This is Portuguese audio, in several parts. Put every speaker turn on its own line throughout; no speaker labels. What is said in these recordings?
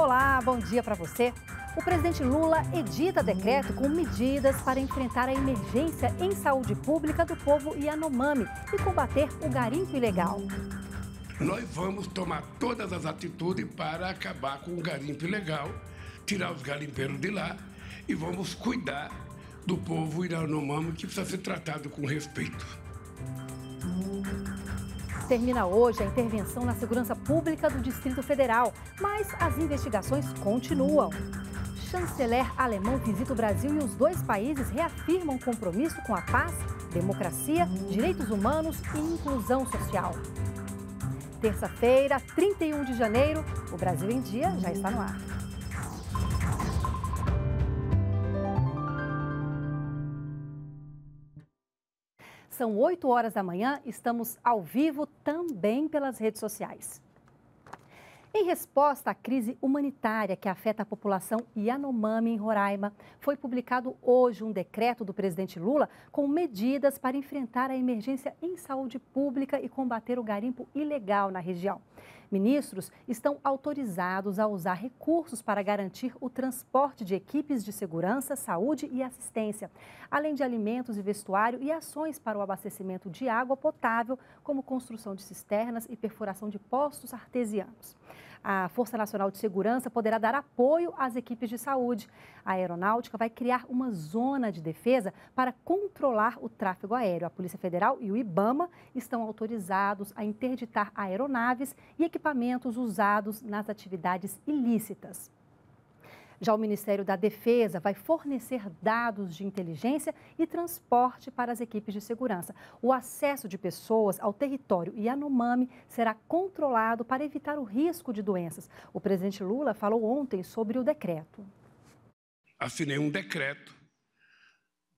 Olá, bom dia para você. O presidente Lula edita decreto com medidas para enfrentar a emergência em saúde pública do povo Yanomami e combater o garimpo ilegal.
Nós vamos tomar todas as atitudes para acabar com o garimpo ilegal, tirar os garimpeiros de lá e vamos cuidar do povo Yanomami que precisa ser tratado com respeito.
Termina hoje a intervenção na segurança pública do Distrito Federal, mas as investigações continuam chanceler alemão visita o Brasil e os dois países reafirmam compromisso com a paz, democracia, direitos humanos e inclusão social. Terça-feira, 31 de janeiro, o Brasil em Dia já está no ar. São 8 horas da manhã, estamos ao vivo também pelas redes sociais. Em resposta à crise humanitária que afeta a população Yanomami em Roraima, foi publicado hoje um decreto do presidente Lula com medidas para enfrentar a emergência em saúde pública e combater o garimpo ilegal na região. Ministros estão autorizados a usar recursos para garantir o transporte de equipes de segurança, saúde e assistência, além de alimentos e vestuário e ações para o abastecimento de água potável, como construção de cisternas e perfuração de poços artesianos. A Força Nacional de Segurança poderá dar apoio às equipes de saúde. A aeronáutica vai criar uma zona de defesa para controlar o tráfego aéreo. A Polícia Federal e o IBAMA estão autorizados a interditar aeronaves e equipamentos usados nas atividades ilícitas. Já o Ministério da Defesa vai fornecer dados de inteligência e transporte para as equipes de segurança. O acesso de pessoas ao território Yanomami será controlado para evitar o risco de doenças. O presidente Lula falou ontem sobre o decreto.
Assinei um decreto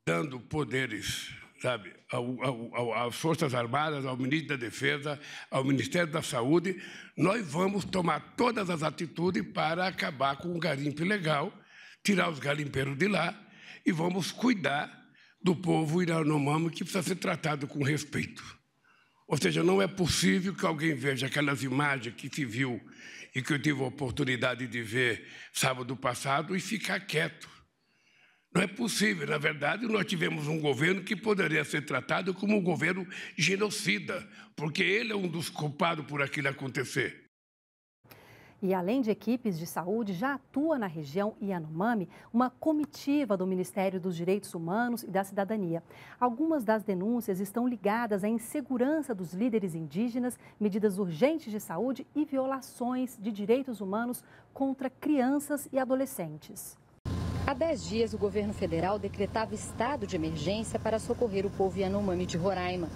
dando poderes sabe, ao, ao, às Forças Armadas, ao Ministro da Defesa, ao Ministério da Saúde, nós vamos tomar todas as atitudes para acabar com o garimpo ilegal, tirar os garimpeiros de lá e vamos cuidar do povo iranomamo que precisa ser tratado com respeito. Ou seja, não é possível que alguém veja aquelas imagens que se viu e que eu tive a oportunidade de ver sábado passado e ficar quieto. Não é possível. Na verdade, nós tivemos um governo que poderia ser tratado como um governo genocida, porque ele é um dos culpados por aquilo acontecer.
E além de equipes de saúde, já atua na região Yanomami uma comitiva do Ministério dos Direitos Humanos e da Cidadania. Algumas das denúncias estão ligadas à insegurança dos líderes indígenas, medidas urgentes de saúde e violações de direitos humanos contra crianças e adolescentes. Há dez dias, o governo federal decretava estado de emergência para socorrer o povo Yanomami de Roraima.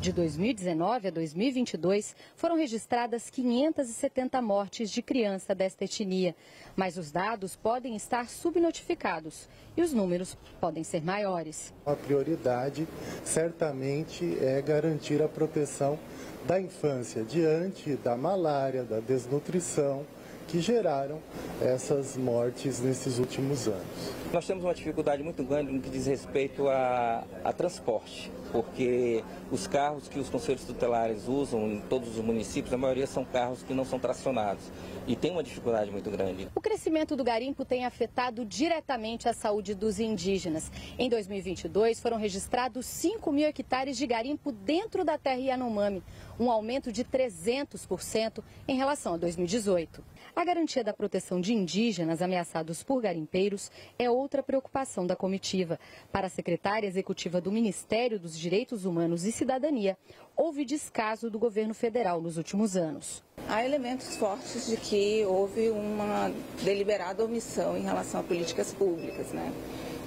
De 2019 a 2022, foram registradas 570 mortes de criança desta etnia. Mas os dados podem estar subnotificados e os números podem ser maiores.
A prioridade, certamente, é garantir a proteção da infância diante da malária, da desnutrição que geraram essas mortes nesses últimos anos.
Nós temos uma dificuldade muito grande no que diz respeito a, a transporte, porque os carros que os conselhos tutelares usam em todos os municípios, a maioria são carros que não são tracionados e tem uma dificuldade muito grande.
O crescimento do garimpo tem afetado diretamente a saúde dos indígenas. Em 2022, foram registrados 5 mil hectares de garimpo dentro da terra Yanomami, um aumento de 300% em relação a 2018. A garantia da proteção de indígenas ameaçados por garimpeiros é outra preocupação da comitiva. Para a secretária executiva do Ministério dos Direitos Humanos e Cidadania, houve descaso do governo federal nos últimos anos.
Há elementos fortes de que houve uma deliberada omissão em relação a políticas públicas, né?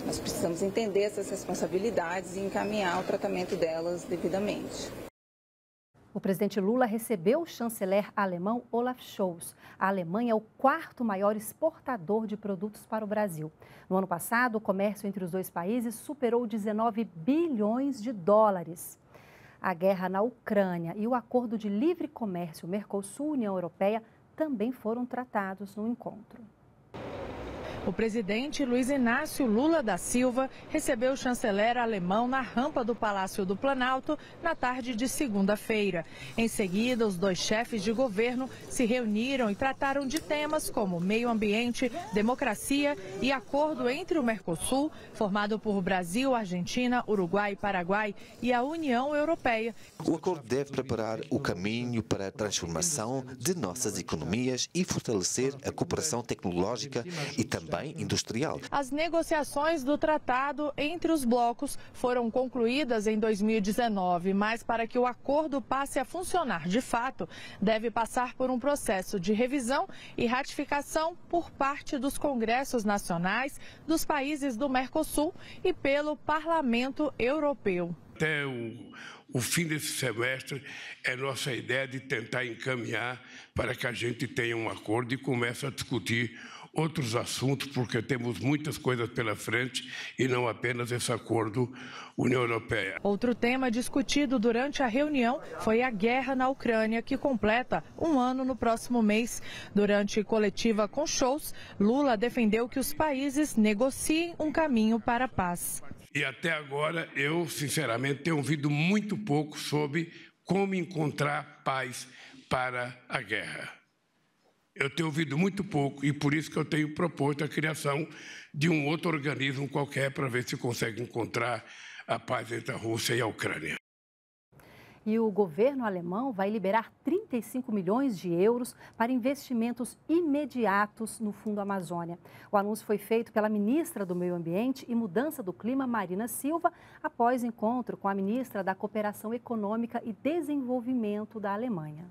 Nós precisamos entender essas responsabilidades e encaminhar o tratamento delas devidamente.
O presidente Lula recebeu o chanceler alemão Olaf Scholz. A Alemanha é o quarto maior exportador de produtos para o Brasil. No ano passado, o comércio entre os dois países superou 19 bilhões de dólares. A guerra na Ucrânia e o acordo de livre comércio Mercosul-União Europeia também foram tratados no encontro.
O presidente Luiz Inácio Lula da Silva recebeu o chanceler alemão na rampa do Palácio do Planalto na tarde de segunda-feira. Em seguida, os dois chefes de governo se reuniram e trataram de temas como meio ambiente, democracia e acordo entre o Mercosul, formado por Brasil, Argentina, Uruguai, Paraguai e a União Europeia.
O acordo deve preparar o caminho para a transformação de nossas economias e fortalecer a cooperação tecnológica e também industrial.
As negociações do tratado entre os blocos foram concluídas em 2019, mas para que o acordo passe a funcionar de fato, deve passar por um processo de revisão e ratificação por parte dos congressos nacionais dos países do Mercosul e pelo Parlamento Europeu.
Até o, o fim desse semestre, é nossa ideia de tentar encaminhar para que a gente tenha um acordo e comece a discutir outros assuntos, porque temos muitas coisas pela frente e não apenas esse acordo União Europeia.
Outro tema discutido durante a reunião foi a guerra na Ucrânia, que completa um ano no próximo mês. Durante coletiva com shows, Lula defendeu que os países negociem um caminho para a paz.
E até agora, eu, sinceramente, tenho ouvido muito pouco sobre como encontrar paz para a guerra. Eu tenho ouvido muito pouco e por isso que eu tenho proposto a criação de um outro organismo qualquer para ver se consegue encontrar a paz entre a Rússia e a Ucrânia.
E o governo alemão vai liberar 35 milhões de euros para investimentos imediatos no Fundo Amazônia. O anúncio foi feito pela ministra do Meio Ambiente e Mudança do Clima, Marina Silva, após encontro com a ministra da Cooperação Econômica e Desenvolvimento da Alemanha.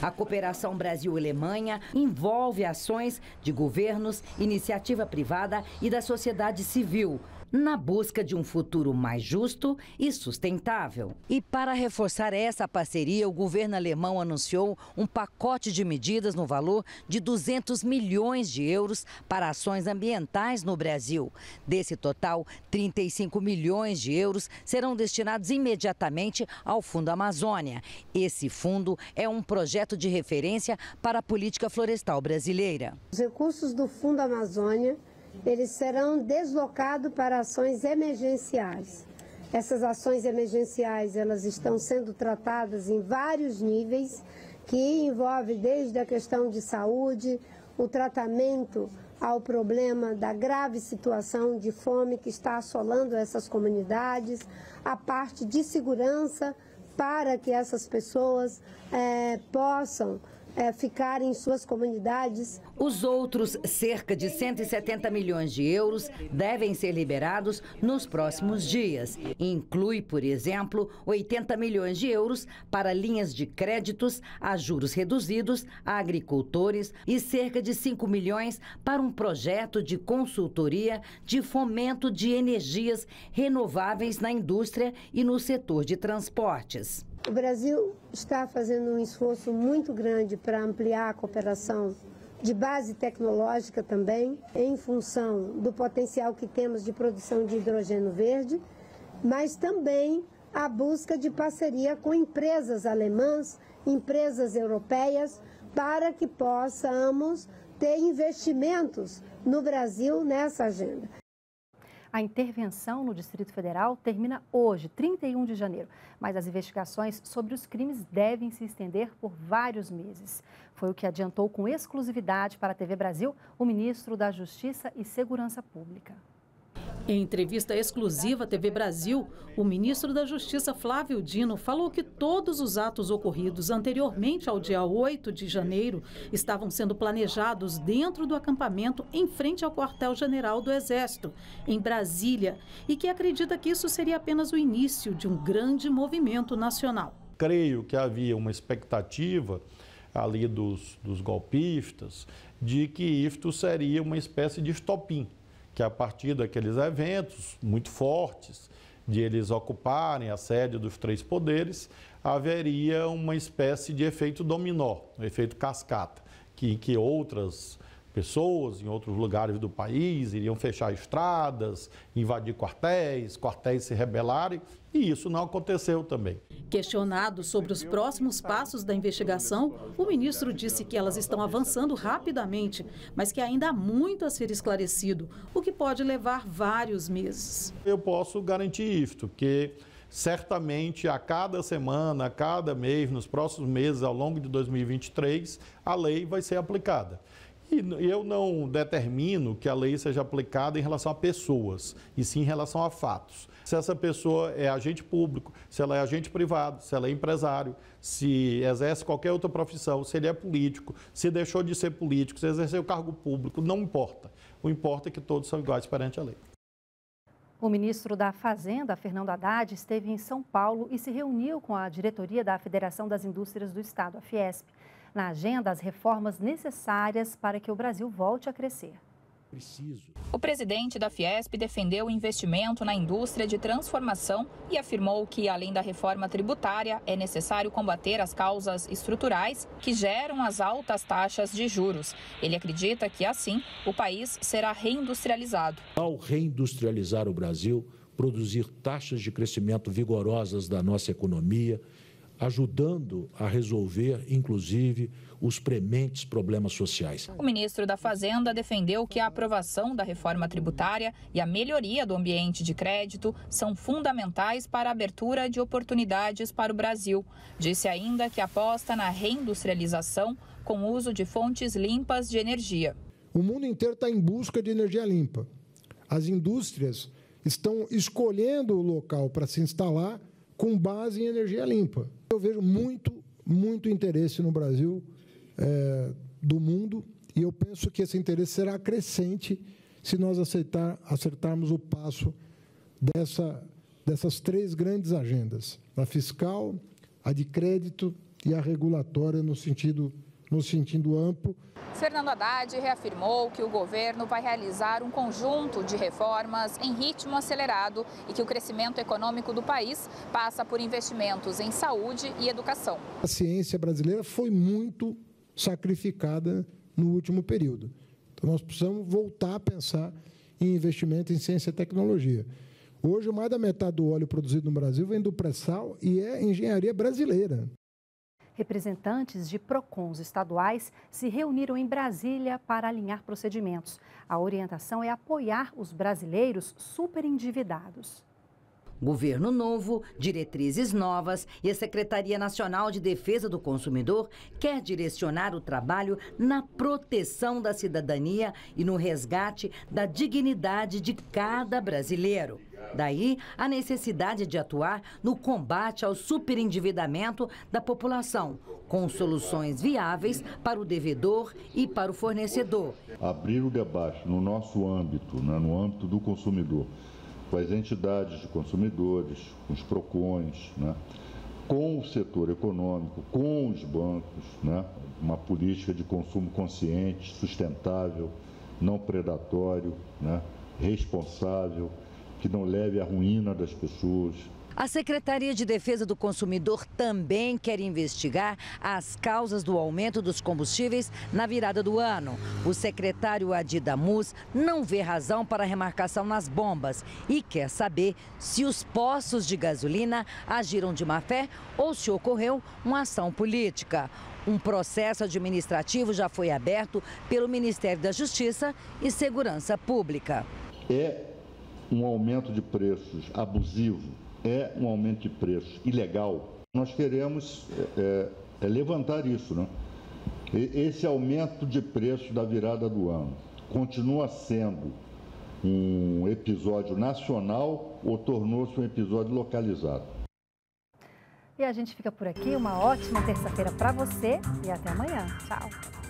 A cooperação Brasil-Alemanha envolve ações de governos, iniciativa privada e da sociedade civil na busca de um futuro mais justo e sustentável. E para reforçar essa parceria, o governo alemão anunciou um pacote de medidas no valor de 200 milhões de euros para ações ambientais no Brasil. Desse total, 35 milhões de euros serão destinados imediatamente ao Fundo Amazônia. Esse fundo é um projeto de referência para a política florestal brasileira.
Os recursos do Fundo Amazônia eles serão deslocados para ações emergenciais. Essas ações emergenciais, elas estão sendo tratadas em vários níveis, que envolve desde a questão de saúde, o tratamento ao problema da grave situação de fome que está assolando essas comunidades, a parte de segurança para que essas pessoas é, possam é, ficar em suas comunidades.
Os outros cerca de 170 milhões de euros devem ser liberados nos próximos dias. Inclui, por exemplo, 80 milhões de euros para linhas de créditos a juros reduzidos a agricultores e cerca de 5 milhões para um projeto de consultoria de fomento de energias renováveis na indústria e no setor de transportes.
O Brasil está fazendo um esforço muito grande para ampliar a cooperação de base tecnológica também, em função do potencial que temos de produção de hidrogênio verde, mas também a busca de parceria com empresas alemãs, empresas europeias, para que possamos ter investimentos no Brasil nessa agenda.
A intervenção no Distrito Federal termina hoje, 31 de janeiro, mas as investigações sobre os crimes devem se estender por vários meses. Foi o que adiantou com exclusividade para a TV Brasil o ministro da Justiça e Segurança Pública.
Em entrevista exclusiva à TV Brasil, o ministro da Justiça Flávio Dino falou que todos os atos ocorridos anteriormente ao dia 8 de janeiro estavam sendo planejados dentro do acampamento em frente ao quartel-general do Exército, em Brasília, e que acredita que isso seria apenas o início de um grande movimento nacional.
Creio que havia uma expectativa ali dos, dos golpistas de que isto seria uma espécie de estopim que a partir daqueles eventos muito fortes, de eles ocuparem a sede dos três poderes, haveria uma espécie de efeito dominó, um efeito cascata, que, que outras pessoas em outros lugares do país, iriam fechar estradas, invadir quartéis, quartéis se rebelarem, e isso não aconteceu também.
Questionado sobre os próximos passos da investigação, o ministro disse que elas estão avançando rapidamente, mas que ainda há muito a ser esclarecido, o que pode levar vários meses.
Eu posso garantir isto, que certamente a cada semana, a cada mês, nos próximos meses, ao longo de 2023, a lei vai ser aplicada. E eu não determino que a lei seja aplicada em relação a pessoas, e sim em relação a fatos. Se essa pessoa é agente público, se ela é agente privado, se ela é empresário, se exerce qualquer outra profissão, se ele é político, se deixou de ser político, se exerceu cargo público, não importa. O importa é que todos são iguais perante a lei.
O ministro da Fazenda, Fernando Haddad, esteve em São Paulo e se reuniu com a diretoria da Federação das Indústrias do Estado, a Fiesp. Na agenda, as reformas necessárias para que o Brasil volte a crescer.
O presidente da Fiesp defendeu o investimento na indústria de transformação e afirmou que, além da reforma tributária, é necessário combater as causas estruturais que geram as altas taxas de juros. Ele acredita que, assim, o país será reindustrializado.
Ao reindustrializar o Brasil, produzir taxas de crescimento vigorosas da nossa economia, ajudando a resolver, inclusive, os prementes problemas sociais.
O ministro da Fazenda defendeu que a aprovação da reforma tributária e a melhoria do ambiente de crédito são fundamentais para a abertura de oportunidades para o Brasil. Disse ainda que aposta na reindustrialização com o uso de fontes limpas de energia.
O mundo inteiro está em busca de energia limpa. As indústrias estão escolhendo o local para se instalar com base em energia limpa. Eu vejo muito, muito interesse no Brasil é, do mundo e eu penso que esse interesse será crescente se nós aceitar, acertarmos o passo dessa, dessas três grandes agendas: a fiscal, a de crédito e a regulatória no sentido, no sentido amplo.
Fernando Haddad reafirmou que o governo vai realizar um conjunto de reformas em ritmo acelerado e que o crescimento econômico do país passa por investimentos em saúde e educação.
A ciência brasileira foi muito sacrificada no último período. Então, nós precisamos voltar a pensar em investimento em ciência e tecnologia. Hoje, mais da metade do óleo produzido no Brasil vem do pré-sal e é engenharia brasileira.
Representantes de PROCONs estaduais se reuniram em Brasília para alinhar procedimentos. A orientação é apoiar os brasileiros superendividados.
Governo novo, diretrizes novas e a Secretaria Nacional de Defesa do Consumidor quer direcionar o trabalho na proteção da cidadania e no resgate da dignidade de cada brasileiro. Daí a necessidade de atuar no combate ao superendividamento da população, com soluções viáveis para o devedor e para o fornecedor.
Abrir o debate no nosso âmbito, né, no âmbito do consumidor, com as entidades de consumidores, com os PROCONs, né, com o setor econômico, com os bancos, né, uma política de consumo consciente, sustentável, não predatório, né, responsável que não leve à ruína das pessoas.
A Secretaria de Defesa do Consumidor também quer investigar as causas do aumento dos combustíveis na virada do ano. O secretário Adidamus não vê razão para a remarcação nas bombas e quer saber se os postos de gasolina agiram de má fé ou se ocorreu uma ação política. Um processo administrativo já foi aberto pelo Ministério da Justiça e Segurança Pública.
É um aumento de preços abusivo, é um aumento de preços ilegal, nós queremos é, é, levantar isso. Né? Esse aumento de preços da virada do ano continua sendo um episódio nacional ou tornou-se um episódio localizado?
E a gente fica por aqui. Uma ótima terça-feira para você e até amanhã. Tchau.